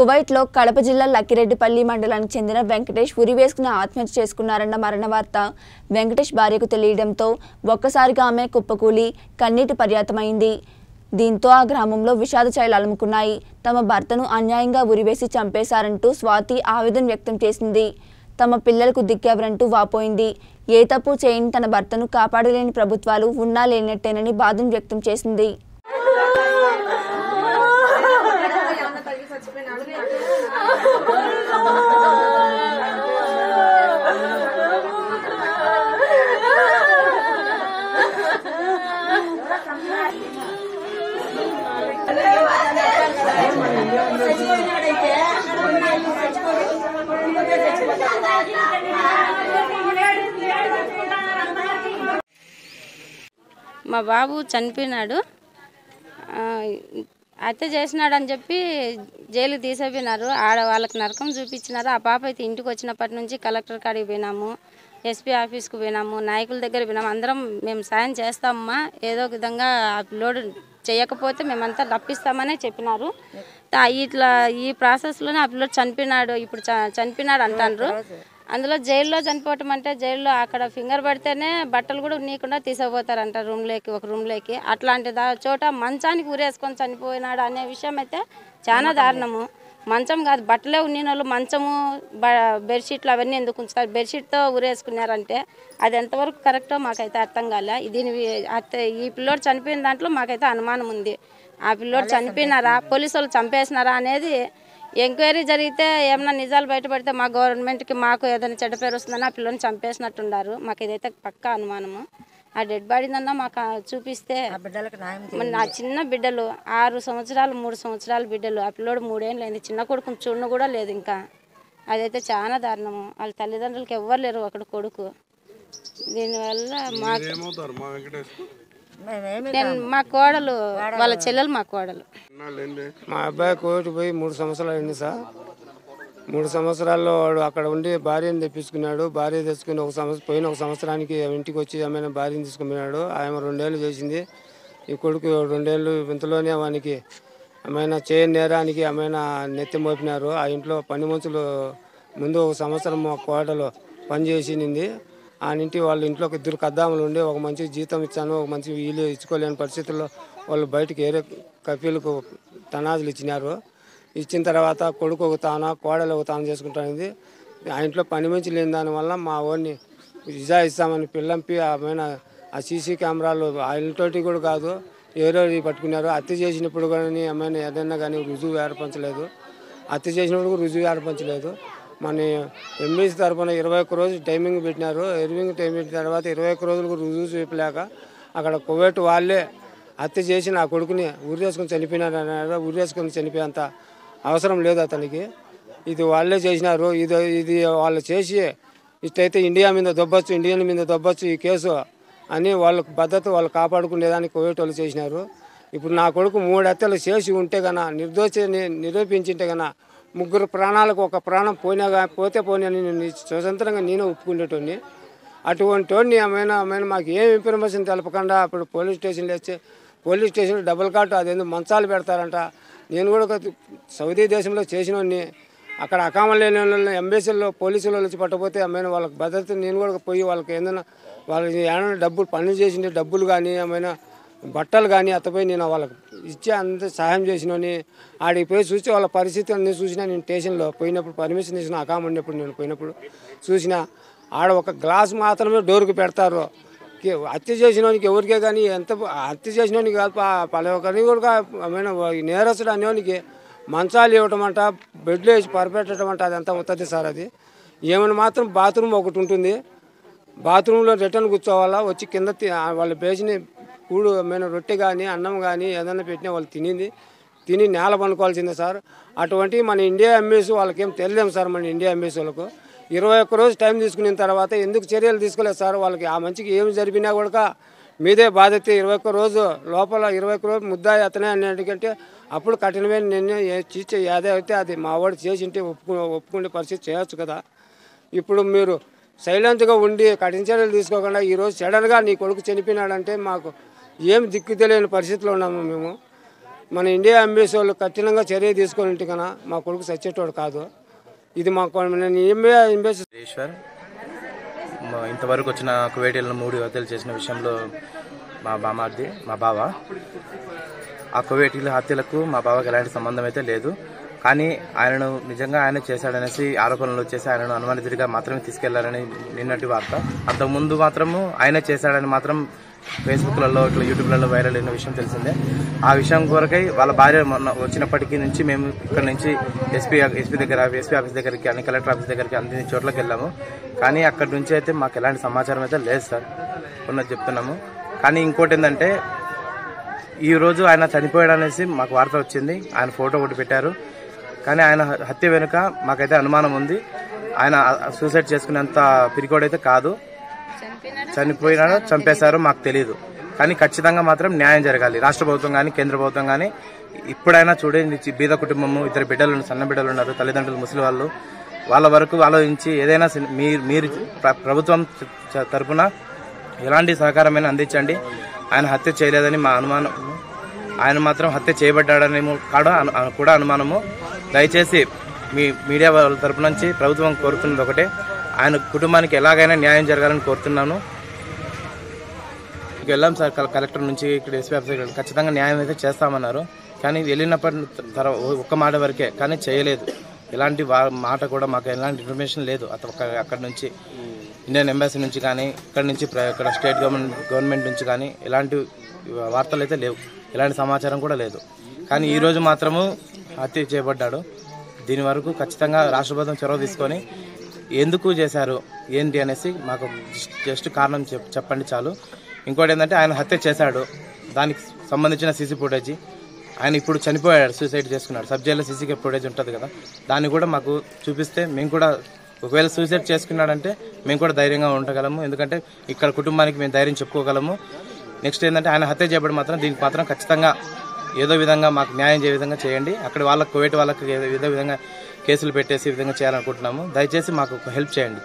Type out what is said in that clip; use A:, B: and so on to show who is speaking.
A: కువైట్లో కడప జిల్లా లక్కిరెడ్డిపల్లి మండలానికి చెందిన వెంకటేష్ ఉరి వేసుకుని ఆత్మహత్య చేసుకున్నారన్న మరణ వార్త వెంకటేష్ భార్యకు తెలియడంతో ఒక్కసారిగా ఆమె కుప్పకూలి కన్నీటి పర్యాతమైంది. దీంతో ఆ గ్రామంలో విషాద చైలు అలుముకున్నాయి. తమ భర్తను అన్యాయంగా ఉరివేసి చంపేశారంటూ స్వాతి ఆవేదన వ్యక్తం చేసింది. తమ పిల్లలకు దిక్కెవరంటూ వాపోయింది. ఏ తప్పు చేయని తన భర్తను కాపాడలేని ప్రభుత్వాలు ఉన్నా లేనట్టేనని బాధను వ్యక్తం చేసింది.
B: మా బాబు చనిపోయినాడు. అయితే చేసినాడు అని చెప్పి జైలుకి తీసేపోయినారు ఆడ వాళ్ళకి నరకం చూపించినారు. ఆ పాప అయితే ఇంటికి వచ్చినప్పటి నుంచి కలెక్టర్ కాడికి పోయినాము ఎస్పీ ఆఫీస్కి పోయినాము నాయకుల దగ్గర పోయినాము. అందరం మేము సాయం చేస్తామమ్మా. ఏదో ఒక విధంగా లోడ్ చేయకపోతే మేమంతా రప్పిస్తామనే చెప్పినారు. ఇట్లా ఈ ప్రాసెస్లోనే అప్లోడ్ చనిపోయినాడు. ఇప్పుడు చ- చనిపోయినాడు అంటారు అందులో జైల్లో చనిపోవటం అంటే జైల్లో అక్కడ ఫింగర్ పడితేనే బట్టలు కూడా నీకుండా తీసుకుపోతారంట రూమ్లోకి ఒక రూమ్లోకి అట్లాంటి దా చోట మంచానికి ఊరేసుకొని చనిపోయినాడు అనే విషయం అయితే చాలా దారుణము. మంచం కాదు బట్టలే ఉన్న వాళ్ళు మంచము బెడ్షీట్లు అవన్నీ ఎందుకు ఉంచుతారు? బెడ్షీట్తో ఊరేసుకున్నారంటే అది ఎంతవరకు కరెక్టో మాకైతే అర్థం కాలే. దీని ఈ పిల్లోడు చనిపోయిన దాంట్లో మాకైతే అనుమానం ఉంది ఆ పిల్లోడు చనిపోయినారా? పోలీసు వాళ్ళు చంపేసినారా అనేది ఎంక్వైరీ జరిగితే ఏమన్నా నిజాలు బయటపడితే మా గవర్నమెంట్కి మాకు ఏదైనా చెడ్డ పేరు వస్తుందని ఆ పిల్లని చంపేసినట్టున్నారు. మాకు ఇదైతే పక్కా అనుమానము ఆ డెడ్ బాడీనన్నా మాకు చూపిస్తే నా చిన్న బిడ్డలు ఆరు సంవత్సరాలు మూడు సంవత్సరాల బిడ్డలు ఆ పిల్లోడు మూడేళ్ళు అయింది. చిన్న కొడుకు చూడను కూడా లేదు ఇంకా. అదైతే చాలా దారుణము. వాళ్ళ తల్లిదండ్రులకి ఎవ్వరు లేరు ఒకడు కొడుకు. దీనివల్ల మాకు నేను మా కోడలు వాళ్ళ చెల్లెలు మా కోడలు.
C: మా అబ్బాయి కోవిడ్ పోయి మూడు సంవత్సరాలు అయింది సార్. మూడు సంవత్సరాల్లో వాడు అక్కడ ఉండి భార్యను తెప్పించుకున్నాడు. భార్య తెచ్చుకుని ఒక సంవత్సరం పోయిన ఒక సంవత్సరానికి ఇంటికి వచ్చి ఆమె భార్యను తీసుకున్నాడు ఆమె రెండేళ్ళు చేసింది. ఈ కొడుకు రెండేళ్ళు ఇంతలోనే వానికి ఆమెన చేయని నేరానికి ఆమెన నెత్తి మోపినారు. ఆ ఇంట్లో పని మనుషులు ముందు ఒక సంవత్సరం మా కోటలో పని చేసింది ఆ ఇంటి వాళ్ళ ఇంట్లో ఒక ఇద్దరు కద్దాములు ఉండి ఒక మంచి జీతం ఇచ్చాను ఒక మంచి వీలు ఇచ్చుకోలేని పరిస్థితుల్లో వాళ్ళు బయటకు ఏరే కఫీలకు తనాజులు ఇచ్చినారు. ఇచ్చిన తర్వాత కొడుకు ఒక తాన కోడలు ఒక తాను చేసుకుంటానిది ఆ ఇంట్లో పని మంచి లేని దానివల్ల మా వాడిని ఇజా ఇస్తామని పిల్లంపి ఆమెన ఆ సీసీ కెమెరాలు ఆ ఇంటోటి కూడా కాదు ఏరో పట్టుకున్నారు. హత్య చేసినప్పుడు కానీ ఏమైనా ఏదైనా కానీ రుజువు ఏర్పరచలేదు. హత్య చేసినప్పుడు కూడా రుజువు ఏర్పరచలేదు. మన ఎంబీసీ తరఫున ఇరవై ఒక్క రోజు టైమింగ్ పెట్టినారు. ఎరివింగ్ టైం పెట్టిన తర్వాత ఇరవై ఒక్క రోజులకు రుజువు చూపలేక అక్కడ కువైట్ వాళ్ళే హత్య చేసి నా కొడుకుని ఉరేసుకొని చనిపోయినారు అన్నారు ఉరేసుకొని చనిపోయేంత అవసరం లేదు అతనికి. ఇది వాళ్ళే చేసినారు. ఇది ఇది వాళ్ళు చేసి ఇట్టయితే ఇండియా మీద దొబ్బచ్చు ఇండియన్ మీద దొబ్బచ్చు ఈ కేసు అని వాళ్ళకు భద్రత వాళ్ళు కాపాడుకునేదానికి కువైట్ వాళ్ళు చేసినారు. ఇప్పుడు నా కొడుకు మూడు హత్యలు చేసి ఉంటే గన నిర్దోషి నిరూపించింటే గన ముగ్గురు ప్రాణాలకు ఒక ప్రాణం పోయినా పోతే పోనీ అని నేను స్వతంత్రంగా నేను ఒప్పుకునేటోడిని. అటువంటి వాడిని ఆమెను ఆమెను మాకు ఏం ఇన్ఫర్మేషన్ తెలపకుండా అప్పుడు పోలీస్ స్టేషన్లో వచ్చి పోలీస్ స్టేషన్లో డబుల్ కాటు అదేందో మంచాలు పెడతారంట. నేను కూడా ఒక సౌదీ దేశంలో చేసినోడిని. అక్కడ అకామం లేని వాళ్ళని ఎంబీసీలో పోలీసులు నుంచి పట్టపోతే ఆమెను వాళ్ళకి భద్రత నేను కూడా పోయి వాళ్ళకి ఏదైనా వాళ్ళకి ఏమైనా డబ్బులు పనులు చేసిండే డబ్బులు కానీ ఏమైనా బట్టలు కానీ అత్తపోయి నేను వాళ్ళకి ఇచ్చి అంత సహాయం చేసినని ఆడికి పోయి చూసి వాళ్ళ పరిస్థితి చూసినా నేను స్టేషన్లో పోయినప్పుడు పర్మిషన్ ఇచ్చిన అకామ్ ఉన్నప్పుడు నేను పోయినప్పుడు చూసిన ఆడ ఒక గ్లాస్ మాత్రమే డోర్కి పెడతారు. హత్య చేసిన వానికి ఎవరికే కానీ ఎంత హత్య చేసిన వానికి కాదు పలు ఒకరిని కూడా నేరస్తుడు అనేవానికి మంచాలు ఇవ్వటం అంట బెడ్లు వేసి పరపెట్టడం అంట అదంతా అవుతుంది సార్ అది. ఏమైనా మాత్రం బాత్రూమ్ ఒకటి ఉంటుంది. బాత్రూంలో రిటర్న్ కూర్చోవాలా వచ్చి కింద వాళ్ళ బేసిని కూడు మేము రొట్టె కానీ అన్నం కానీ ఏదైనా పెట్టినా వాళ్ళు తినింది. తిని నేల పండుకోవాల్సిందే సార్. అటువంటి మన ఇండియా ఎంబీసీ వాళ్ళకేం తెలియదు సార్ మన ఇండియా ఎంబీసీ వాళ్ళకు. ఇరవై ఒక్క రోజు టైం తీసుకున్న తర్వాత ఎందుకు చర్యలు తీసుకోలేదు సార్? వాళ్ళకి ఆ మంచికి ఏమి జరిపినా కూడా మీదే బాధ్యత. ఇరవై ఒక్క రోజు లోపల ఇరవై ఒక్క రోజు ముద్దా అతనే అనేటికంటే అప్పుడు కఠినమైన నిర్ణయం చీచే ఏదో అయితే అది మా వాడు చేసి ఉంటే ఒప్పుకు ఒప్పుకునే పరిస్థితి చేయొచ్చు కదా. ఇప్పుడు మీరు సైలెంట్గా ఉండి కఠిన చర్యలు తీసుకోకుండా ఈరోజు సడన్గా నీ కొడుకు చనిపోయినాడంటే మాకు ఏం దిక్కు తెలియని పరిస్థితిలో ఉన్నాము మేము. మన ఇండియా ఎంబీసీ వాళ్ళు కఠినంగా చర్య తీసుకొని ఉంటే కన్నా మా కొడుకు సచ్చేటోడు కాదు. ఇది మా కొ- నేను ఇండియా ఎంబీసీ
D: ఈశ్వర్ ఇంతవరకు వచ్చిన కువేటీలను మూడు హత్యలు చేసిన విషయంలో మా బామార్ది మా బావ. ఆ కువేటీల హత్యలకు మా బావకి ఎలాంటి సంబంధం అయితే లేదు. కానీ ఆయనను నిజంగా ఆయన చేశాడనేసి ఆరోపణలు వచ్చేసి ఆయనను అనుమానితుడిగా మాత్రమే తీసుకెళ్ళారని నిన్నటి వార్త. అంతకుముందు మాత్రము ఆయన చేశాడని మాత్రం ఫేస్బుక్లలో ఇట్లా యూట్యూబ్లలో వైరల్ అయిన విషయం తెలిసిందే. ఆ విషయం కొరకై వాళ్ళ భార్య మొన్న వచ్చినప్పటికీ నుంచి మేము ఇక్కడ నుంచి ఎస్పీ ఎస్పీ దగ్గర ఎస్పీ ఆఫీస్ దగ్గరికి కానీ కలెక్టర్ ఆఫీస్ దగ్గరికి అన్ని చోట్లకి వెళ్ళాము. కానీ అక్కడి నుంచి అయితే మాకు ఎలాంటి సమాచారం అయితే లేదు సార్. ఉన్నది చెప్తున్నాము. కానీ ఇంకోటి ఏంటంటే ఈరోజు ఆయన చనిపోయాడు అనేసి మాకు వార్త వచ్చింది. ఆయన ఫోటో ఒకటి పెట్టారు. కానీ ఆయన హత్య వెనుక మాకైతే అనుమానం ఉంది. ఆయన సూసైడ్ చేసుకునేంత పిరికోడైతే కాదు. చనిపోయినాడో చంపేశారో మాకు తెలియదు కానీ ఖచ్చితంగా మాత్రం న్యాయం జరగాలి. రాష్ట్ర ప్రభుత్వం కానీ కేంద్ర ప్రభుత్వం కానీ ఇప్పుడైనా చూడండి బీద కుటుంబము ఇద్దరు బిడ్డలు సన్న బిడ్డలు ఉన్నారు తల్లిదండ్రులు ముసలి వాళ్ళు వాళ్ళ వరకు ఆలోచించి ఏదైనా మీరు మీరు ప్రభుత్వం తరఫున తరపున ఎలాంటి సహకారమైన అందించండి. ఆయన హత్య చేయలేదని మా అనుమానం. ఆయన మాత్రం హత్య చేయబడ్డాడని కూడా కూడా అనుమానము. దయచేసి మీ మీడియా వాళ్ళ తరపు నుంచి ప్రభుత్వం కోరుతున్నది ఒకటే. ఆయన కుటుంబానికి ఎలాగైనా న్యాయం జరగాలని కోరుతున్నాను. ఇక వెళ్ళాం సార్ కలెక్టర్ నుంచి ఇక్కడ ఎస్పీ ఆఫీసర్ దగ్గర. ఖచ్చితంగా న్యాయం అయితే చేస్తామన్నారు. కానీ వెళ్ళినప్పటి తర్వాత ఒక్క మాట వరకే. కానీ చేయలేదు. ఎలాంటి వా- మాట కూడా మాకు ఎలాంటి ఇన్ఫర్మేషన్ లేదు. అత- అక్కడ నుంచి ఇండియన్ ఎంబాసీ నుంచి కానీ ఇక్కడ నుంచి ప్ర- ఇక్కడ స్టేట్ గవర్నమెంట్ గవర్నమెంట్ నుంచి కానీ ఎలాంటి వార్తలు అయితే లేవు. ఎలాంటి సమాచారం కూడా లేదు. కానీ ఈరోజు మాత్రము హత్య చేయబడ్డాడు. దీని వరకు ఖచ్చితంగా రాష్ట్ర ప్రభుత్వం చొరవ తీసుకొని ఎందుకు చేశారు ఏంటి అనేసి మాకు జస్ట్ కారణం చెప్- చెప్పండి చాలు. ఇంకోటి ఏంటంటే ఆయన హత్య చేశాడు. దానికి సంబంధించిన సీసీ ఫుటేజ్. ఆయన ఇప్పుడు చనిపోయాడు సూసైడ్ చేసుకున్నాడు. సబ్ జైల్లో సీసీ ఫుటేజ్ ఉంటుంది కదా. దాన్ని కూడా మాకు చూపిస్తే మేము కూడా ఒకవేళ సూసైడ్ చేసుకున్నాడంటే మేము కూడా ధైర్యంగా ఉండగలము. ఎందుకంటే ఇక్కడ కుటుంబానికి మేము ధైర్యం చెప్పుకోగలము. నెక్స్ట్ ఏంటంటే ఆయన హత్య చేయబడి మాత్రం దీనికి మాత్రం ఖచ్చితంగా ఏదో విధంగా మాకు న్యాయం చేయ విధంగా చేయండి. అక్కడ వాళ్ళకు కువైట్ వాళ్ళకి ఏదో విధంగా కేసులు పెట్టేసి విధంగా చేయాలనుకుంటున్నాము. దయచేసి మాకు హెల్ప్ చేయండి.